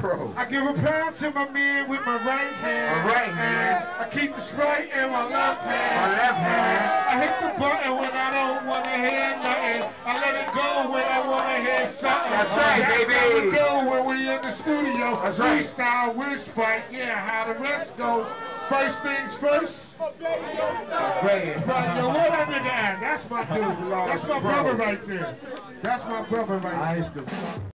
Pro. I give a pound to my man with my right hand. My right hand. I keep the Sprite in my left hand. My left hand. I hit the button when I don't want to hear nothing. I let it go when I want to hear something. That's right, That's baby. how we do when we in the studio. That's right. Freestyle Spike. Yeah, how the rest go. First things first. Great. Right, yo, where that nigga at? That's my dude. That's my brother right there. That's my brother right there.